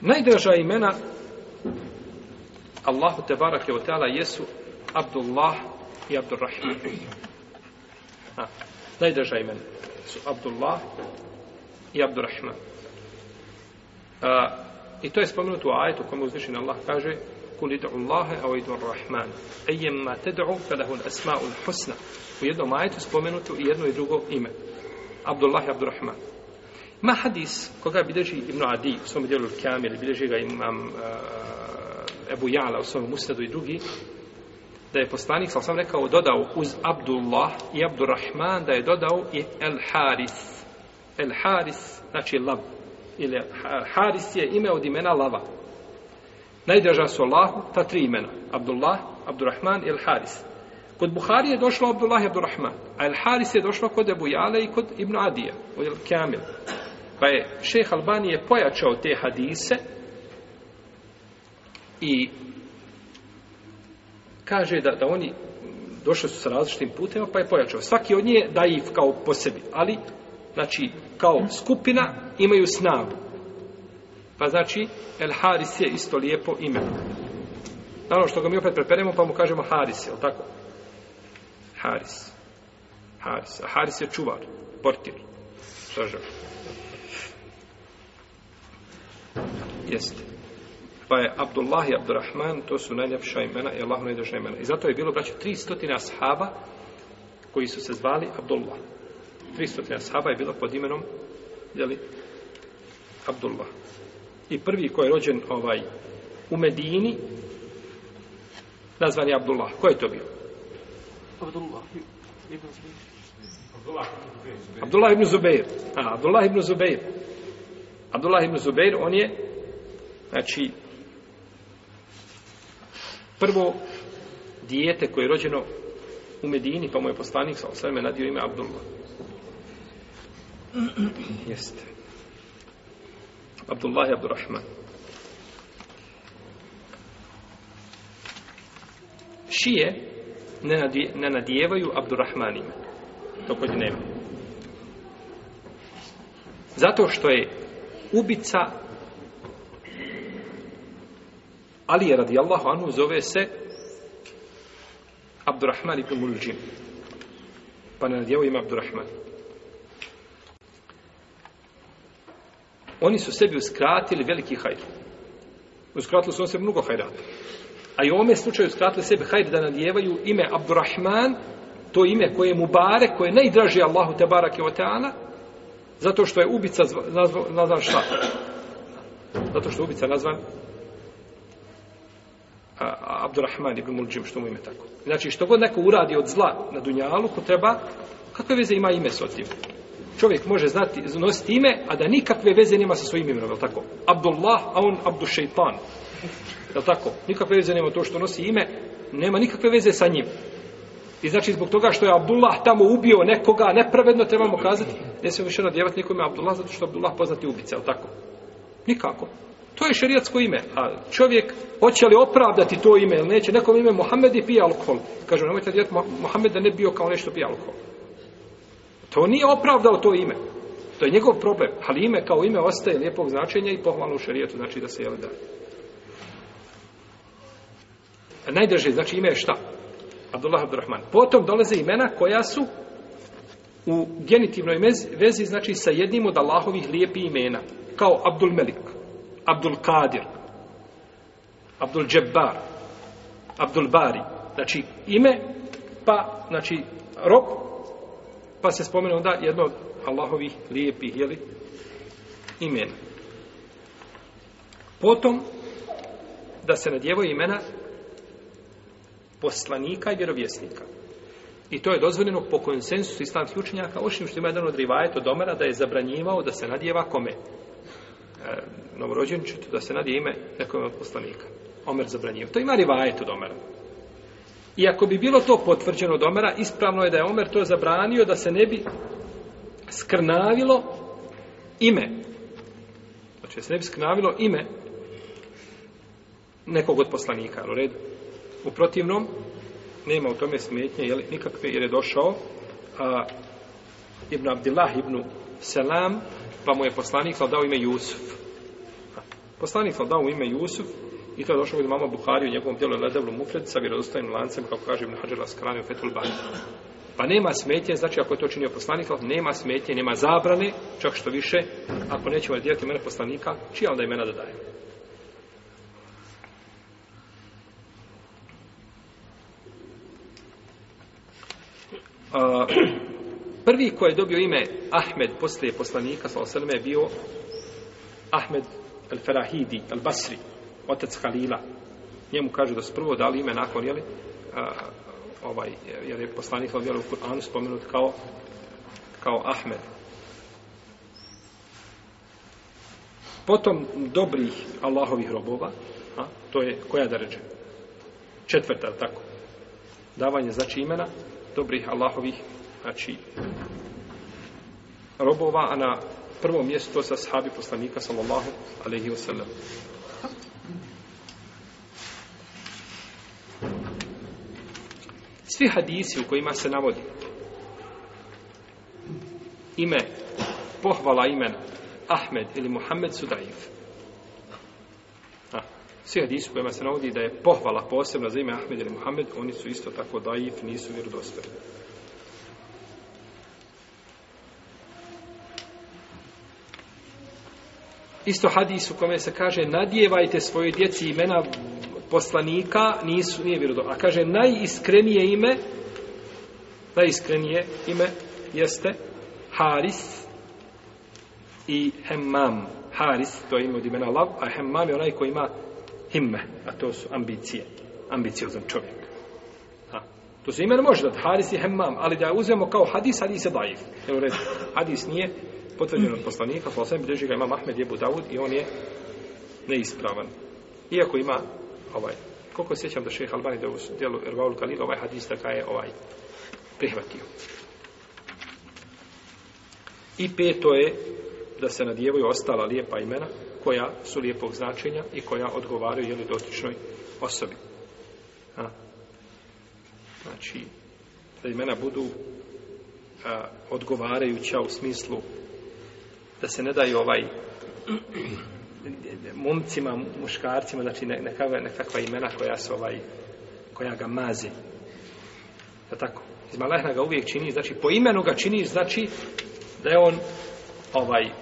Najdraža imena Allahu te barake o teala jesu Abdullah i Abdurrahman. Ha. Najdraža imena su Abdullah i Abdurrahman. A, I to je spomenuto u ajetu kome uzvišen Allah kaže Kul idu Allahe, a idu Ar-Rahman. Ejem ma ted'u, felahu l-asma'u l-husna. U jednom ajetu spomenuto i jedno i drugo ime. Abdullah i Abdurrahman. Ma hadis, koga bilježi Ibn Adi u svom dijelu Kamil, bilježi ga imam uh, Ebu Jala u svom Musnadu i drugi, da je poslanik, sam sam rekao, dodao uz Abdullah i Abdurrahman, da je dodao i El Haris. El Haris, znači lav. Ili Haris je ime od imena lava. Najdraža su Allahu ta tri imena. Abdullah, Abdurrahman i El Haris. Kod Buhari je došlo Abdullah i Abdurrahman, a El Haris je došlo kod Ebu Jale i kod Ibn Adija, u El Kamil. Pa je šeh Albani je pojačao te hadise i kaže da, da oni došli su sa različitim putevima pa je pojačao. Svaki od nje da ih kao po sebi, ali znači kao skupina imaju snagu. Pa znači El Haris je isto lijepo ime. Naravno što ga mi opet preperemo pa mu kažemo Haris, je tako? Haris. Haris. A Haris je čuvar, portir. Stražar. Jeste. Pa je Abdullah i Abdurrahman, to su najljepša imena i Allah najdraža imena. I zato je bilo, braću, 300 ashaba koji su se zvali Abdullah. 300 ashaba je bilo pod imenom, jeli, Abdullah. I prvi ko je rođen ovaj, u Medini, nazvan je Abdullah. Ko je to bio? Abdullah ibn Zubair. Abdullah ibn Zubair. A, Abdullah ibn Zubair. Abdullah ibn Zubair, on je, znači, prvo dijete koje je rođeno u Medini, pa mu je poslanik sa osvrme nadio ime Abdullah. Jeste. Abdullah i Abdurrahman. Šije ne, nadje, ne nadjevaju Abdurrahmanima. To kod nema. Zato što je ubica Ali je radijallahu anhu zove se Abdurrahman ibn Muljim. Pa ne nadjevo ima Abdurrahman. Oni su sebi uskratili veliki hajr. Uskratili su on se mnogo hajrata. A i u ovome slučaju uskratili sebi hajr da nadjevaju ime Abdurrahman, to ime koje je Mubarek, koje je najdraži Allahu Tebarake o zato što je ubica nazvan, nazvan šta? Zato što je ubica nazvan Abdurrahman ibn Muljim, što mu ime tako. Znači, što god neko uradi od zla na dunjalu, ko treba, kakve veze ima ime s otim? Čovjek može znati, nositi ime, a da nikakve veze nema sa svojim imenom, je tako? Abdullah, a on Abdušeitan. Je tako? Nikakve veze nema to što nosi ime, nema nikakve veze sa njim. I znači, zbog toga što je Abdullah tamo ubio nekoga, nepravedno trebamo kazati, ne se više nadjevati nikome Abdullah, zato što Abdullah poznati ubica, ali tako? Nikako. To je šerijatsko ime. A čovjek hoće li opravdati to ime ili neće? Nekom ime Mohamed i pije alkohol. Kažu, nemojte djeti Mohamed da ne bio kao nešto pije alkohol. To nije opravdao to ime. To je njegov problem. Ali ime kao ime ostaje lijepog značenja i pohvalno u šerijetu. Znači da se jeli da. Najdrže, znači ime je šta? Abdullah Abdurrahman. Potom dolaze imena koja su u genitivnoj vezi, znači sa jednim od Allahovih lijepih imena. Kao Abdul Melik. Abdul Kadir, Abdul Džebbar, Abdul Bari. Znači, ime, pa, znači, rob, pa se spomenu onda jedno od Allahovih lijepih, jeli, imena. Potom, da se nadjevaju imena poslanika i vjerovjesnika. I to je dozvoljeno po konsensusu islamskih učenjaka, ošim što ima jedan od rivajeta od Omera da je zabranjivao da se nadjeva kome? E, novorođenčetu da se nadje ime nekome od poslanika. Omer zabranjivao. To ima rivajet od Omera. I ako bi bilo to potvrđeno od Omera, ispravno je da je Omer to zabranio da se ne bi skrnavilo ime. Znači, da se ne bi skrnavilo ime nekog od poslanika. U redu. U protivnom, nema u tome smetnje, jel, nikakve, jer je došao a, Ibn Abdillah ibn Selam, pa mu je poslanik dao ime Jusuf. Poslanik dao ime Jusuf i to je došlo od mama Buhari u njegovom djelu Ledevlu Mufred sa vjerodostojnim lancem, kako kaže Ibn Hađar Laskrani u Fetul Bani. Pa nema smetnje, znači ako je to činio poslanik, nema smetnje, nema zabrane, čak što više, ako nećemo djeliti mene poslanika, čija onda imena da dajemo? Uh, prvi koji je dobio ime Ahmed poslije poslanika, sa osaleme, je bio Ahmed al-Farahidi, al-Basri, otac Halila. Njemu kažu da su prvo dali ime nakon, jeli, uh, ovaj, jer je poslanik jeli, u Kur'anu spomenut kao kao Ahmed. Potom dobrih Allahovih robova, a, to je koja da ređe? Četvrta, tako. Davanje znači imena dobrih Allahovih, znači robova, a na prvo mjesto sa sahabi poslanika sallallahu alaihi wa sallam. Svi hadisi u kojima se navodi ime, pohvala imena Ahmed ili Muhammed su daif. Svi hadisi kojima se navodi da je pohvala posebna za ime Ahmed ili Muhammed, oni su isto tako daif, nisu vjerodostojni. Isto hadis u kome se kaže nadjevajte svoje djeci imena poslanika, nisu, nije vjerodo. A kaže najiskrenije ime, najiskrenije ime jeste Haris i Hemmam. Haris, to je ime od imena Lav, a Hemmam je onaj koji ima himme, a to su ambicije. Ambiciozan čovjek. A, to se ime može da Haris i Hemmam, ali da uzmemo kao hadis, hadis je daif. Evo red, hadis nije potvrđen od poslanika, pa osam bilježi ga ima Mahmed Jebu Davud i on je neispravan. Iako ima ovaj, koliko sjećam da šeha Albani da u dijelu Ervaul Kalil ovaj hadis da je ovaj prihvatio. I peto je da se nadjevaju ostala lijepa imena koja su lijepog značenja i koja odgovaraju jeli dotičnoj osobi. A? Znači, da imena budu a, odgovarajuća u smislu da se ne daju ovaj momcima, muškarcima, znači nekakva, nekakva imena koja su ovaj, koja ga mazi. Da tako? Iz Malehna ga uvijek čini, znači po imenu ga čini, znači da je on ovaj uh,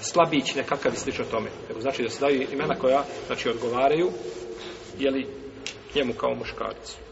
slabić nekakav i slično tome. Nego znači da se daju imena koja znači odgovaraju jeli njemu kao muškarcu.